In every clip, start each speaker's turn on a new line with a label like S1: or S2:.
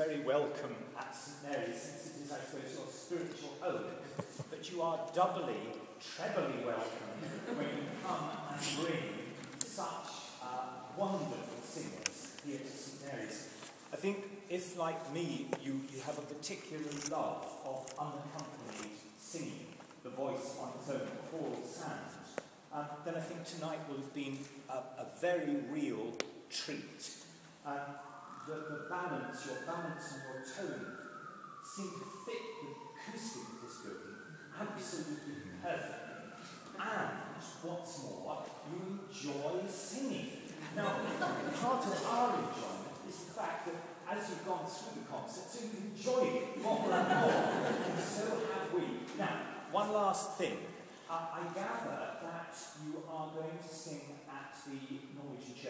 S1: very welcome at St Mary's, since it is, I suppose, your spiritual home, but you are doubly, trebly welcome when you come and bring such uh, wonderful singers here to St Mary's. I think if, like me, you, you have a particular love of unaccompanied singing, the voice on its own choral sound, um, then I think tonight will have been a, a very real treat. Um, the, the balance, your balance and your tone seem to fit the acoustic of this building absolutely perfectly. And what's more, you enjoy singing. Now, part of our enjoyment is the fact that as you've gone through the concert, so you've enjoyed it more and more. And so have we. Now, one last thing. Uh, I gather that you are going to sing at the Norwegian Church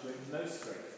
S1: Thank no all,